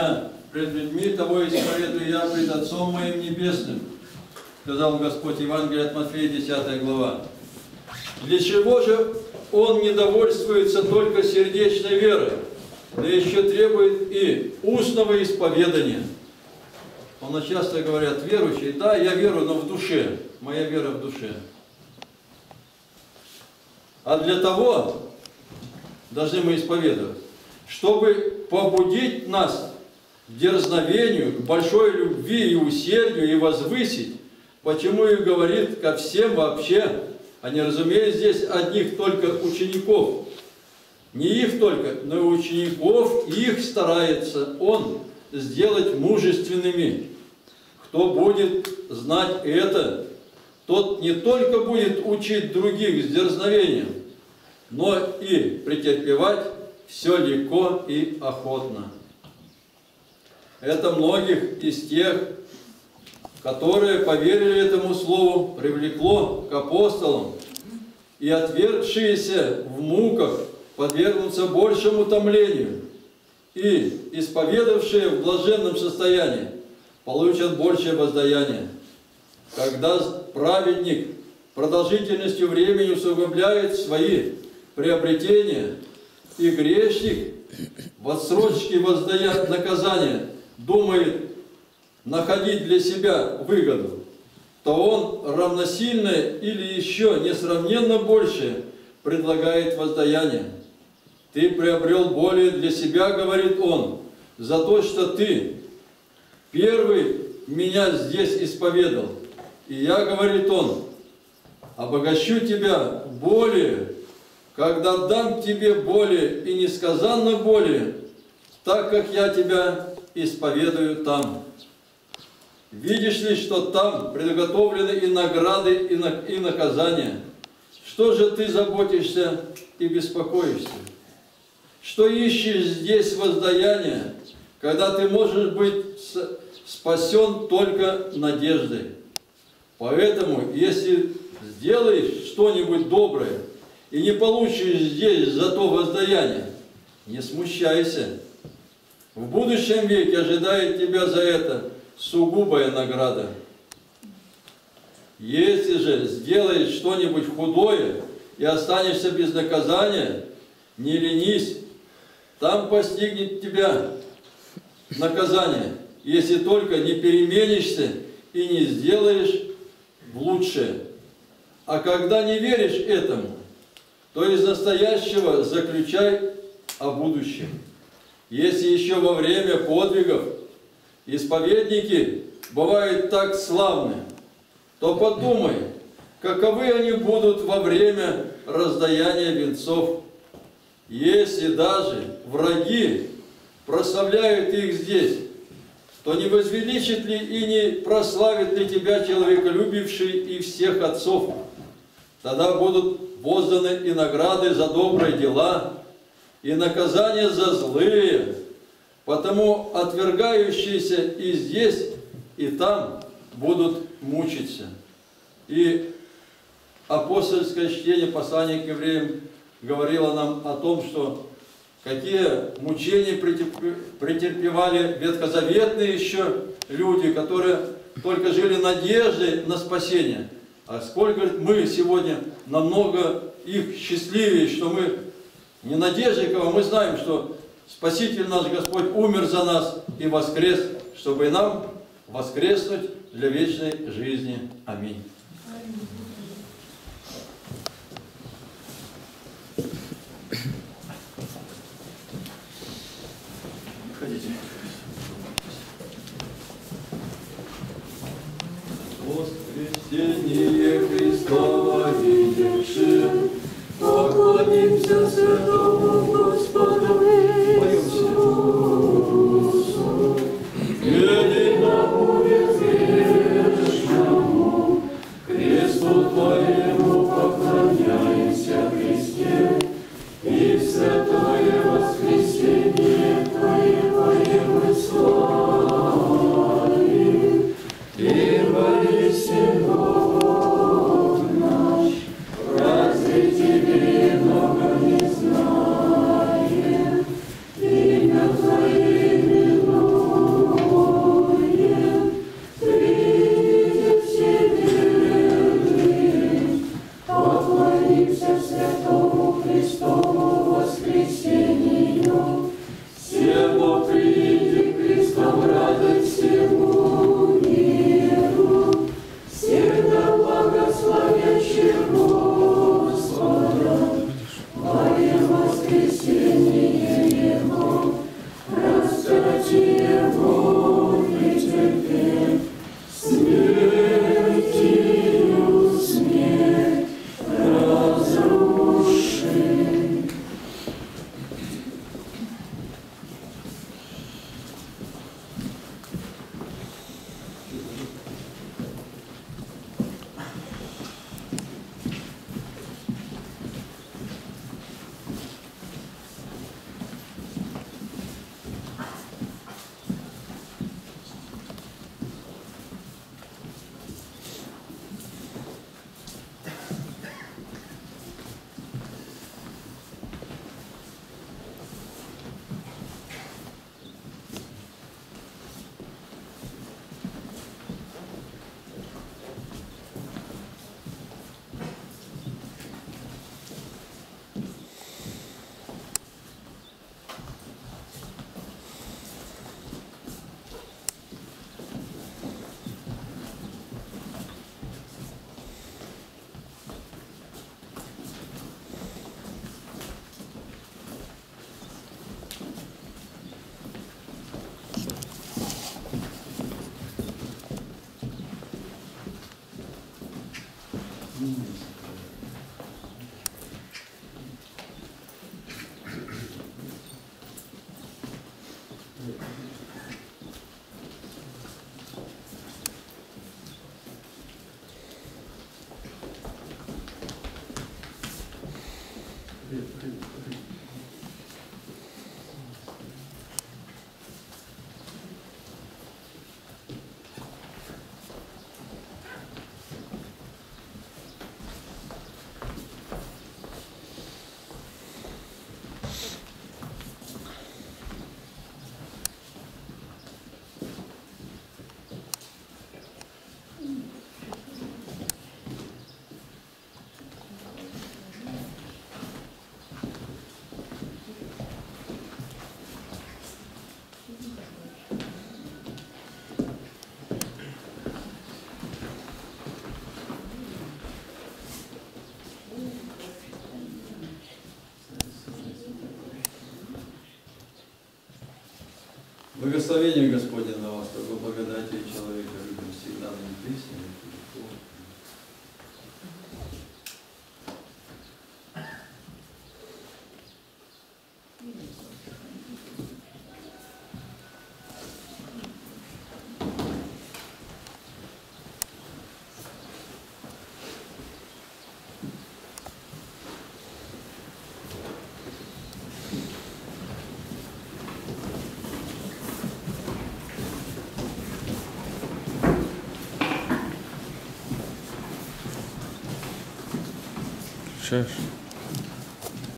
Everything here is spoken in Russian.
меня пред людьми, того исповедую я пред Отцом моим Небесным, сказал Господь Евангелие от Матфея, 10 глава. Для чего же Он не довольствуется только сердечной верой, да еще требует и устного исповедания? Нас часто говорят, верующие, да, я верую, но в душе, моя вера в душе. А для того должны мы исповедовать, чтобы побудить нас дерзновению, к большой любви и усердию и возвысить, почему и говорит ко всем вообще, а не разумея здесь одних только учеников, не их только, но и учеников, их старается он сделать мужественными. Кто будет знать это, тот не только будет учить других с дерзновением, но и претерпевать все легко и охотно. Это многих из тех, которые поверили этому слову, привлекло к апостолам, и отвергшиеся в муках подвергнутся большему томлению, и исповедавшие в блаженном состоянии получат большее воздаяние. Когда праведник продолжительностью времени усугубляет свои приобретения, и грешник в отсрочке воздая наказание думает находить для себя выгоду, то он равносильно или еще несравненно больше предлагает воздаяние. Ты приобрел более для себя, говорит он, за то, что ты первый меня здесь исповедал. И я, говорит он, обогащу тебя более, когда дам тебе более и несказанно более, так как я тебя исповедую там. Видишь ли, что там приготовлены и награды, и наказания? Что же ты заботишься и беспокоишься? Что ищешь здесь воздаяние, когда ты можешь быть спасен только надеждой? Поэтому, если сделаешь что-нибудь доброе и не получишь здесь за то воздаяние, не смущайся. В будущем веке ожидает тебя за это сугубая награда. Если же сделаешь что-нибудь худое и останешься без наказания, не ленись, там постигнет тебя наказание, если только не переменишься и не сделаешь в лучшее. А когда не веришь этому, то из настоящего заключай о будущем. Если еще во время подвигов исповедники бывают так славны, то подумай, каковы они будут во время раздаяния венцов. Если даже враги прославляют их здесь, то не возвеличит ли и не прославит ли тебя человеколюбивший и всех отцов? Тогда будут возданы и награды за добрые дела, и наказания за злые, потому отвергающиеся и здесь, и там будут мучиться. И апостольское чтение послания к евреям говорило нам о том, что какие мучения претерпевали ветхозаветные еще люди, которые только жили надеждой на спасение. А сколько мы сегодня намного их счастливее, что мы не надеждиков, мы знаем, что Спаситель наш Господь умер за нас и воскрес, чтобы и нам воскреснуть для вечной жизни. Аминь. Воскресение foi o Благословение Господне на вас, как благодати человека любим всегда, на не пресне, Sure.